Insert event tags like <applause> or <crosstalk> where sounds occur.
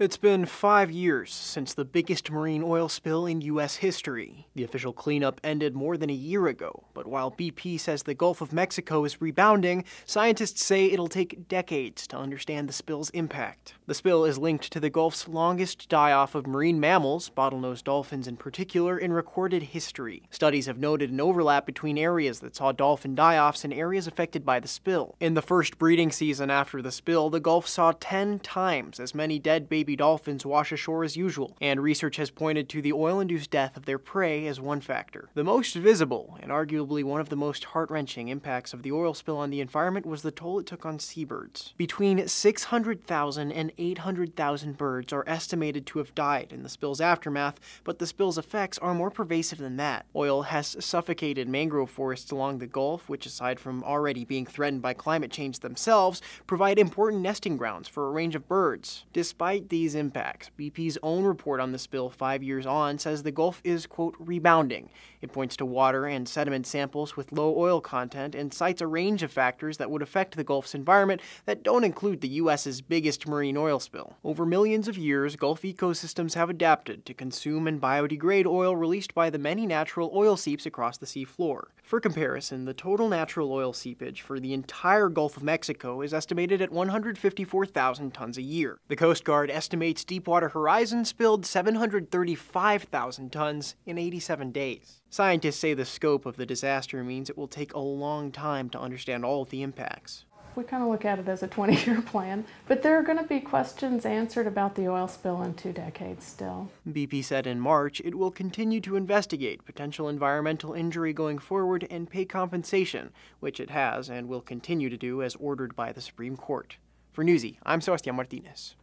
It's been five years since the biggest marine oil spill in U.S. history. The official cleanup ended more than a year ago, while BP says the Gulf of Mexico is rebounding, scientists say it'll take decades to understand the spill's impact. The spill is linked to the Gulf's longest die off of marine mammals, bottlenose dolphins in particular, in recorded history. Studies have noted an overlap between areas that saw dolphin die offs and areas affected by the spill. In the first breeding season after the spill, the Gulf saw 10 times as many dead baby dolphins wash ashore as usual, and research has pointed to the oil induced death of their prey as one factor. The most visible, and arguably one of the most heart wrenching impacts of the oil spill on the environment was the toll it took on seabirds. Between 600,000 and 800,000 birds are estimated to have died in the spill's aftermath, but the spill's effects are more pervasive than that. Oil has suffocated mangrove forests along the Gulf, which, aside from already being threatened by climate change themselves, provide important nesting grounds for a range of birds. Despite these impacts. BP's own report on the spill five years on says the Gulf is, quote, rebounding. It points to water and sediment samples with low oil content and cites a range of factors that would affect the Gulf's environment that don't include the U.S.'s biggest marine oil spill. Over millions of years, Gulf ecosystems have adapted to consume and biodegrade oil released by the many natural oil seeps across the seafloor. For comparison, the total natural oil seepage for the entire Gulf of Mexico is estimated at 154,000 tons a year. The Coast Guard estimates estimates Deepwater Horizon spilled 735,000 tons in 87 days. Scientists say the scope of the disaster means it will take a long time to understand all of the impacts. We kind of look at it as a <laughs> 20 year plan, but there are going to be questions answered about the oil spill in two decades still. BP said in March it will continue to investigate potential environmental injury going forward and pay compensation, which it has and will continue to do as ordered by the Supreme Court. For Newsy, I'm Sebastian Martinez.